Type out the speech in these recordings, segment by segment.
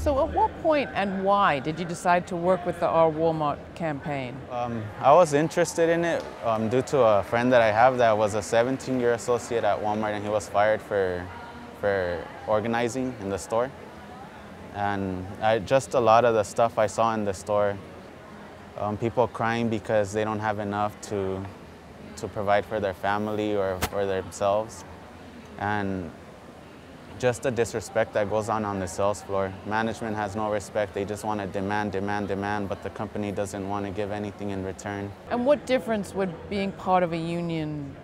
So at what point and why did you decide to work with the Our Walmart campaign? Um, I was interested in it um, due to a friend that I have that was a 17-year associate at Walmart and he was fired for, for organizing in the store. And I, just a lot of the stuff I saw in the store, um, people crying because they don't have enough to, to provide for their family or for themselves. And just the disrespect that goes on on the sales floor. Management has no respect. They just want to demand, demand, demand, but the company doesn't want to give anything in return. And what difference would being part of a union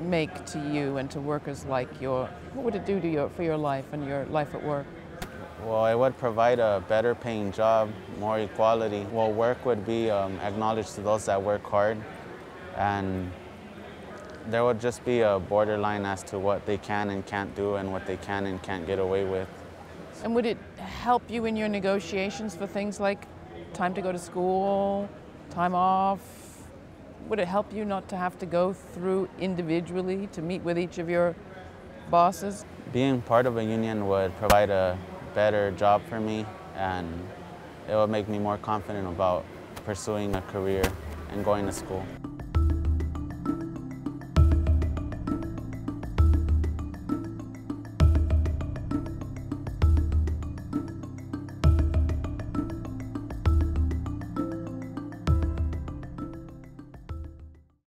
make to you and to workers like your, what would it do to your, for your life and your life at work? Well, it would provide a better paying job, more equality. Well, work would be um, acknowledged to those that work hard and there would just be a borderline as to what they can and can't do and what they can and can't get away with. And would it help you in your negotiations for things like time to go to school, time off? Would it help you not to have to go through individually to meet with each of your bosses? Being part of a union would provide a better job for me and it would make me more confident about pursuing a career and going to school.